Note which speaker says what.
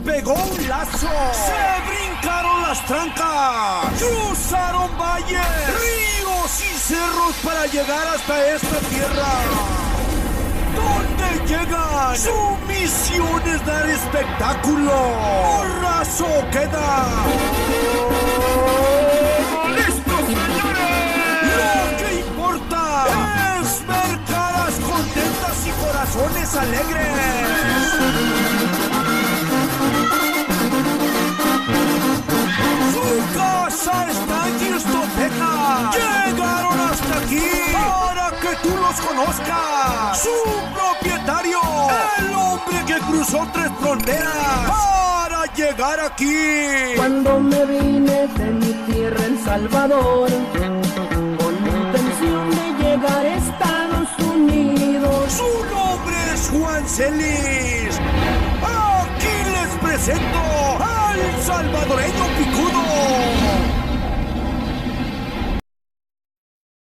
Speaker 1: despegó un lazo. Se brincaron las trancas. Cruzaron valles, ríos y cerros para llegar hasta esta tierra. ¿Dónde llegan? Su misión es dar espectáculo. Raso queda.
Speaker 2: ¡Listos, señores!
Speaker 1: Lo que importa es ver caras contentas y corazones alegres. Que tú los conozcas. Su propietario, el hombre que cruzó tres fronteras para llegar aquí.
Speaker 3: Cuando me vine de mi tierra, El Salvador, con intención de llegar a Estados Unidos.
Speaker 1: Su nombre es Juan Celis. Aquí les presento al salvadoreño.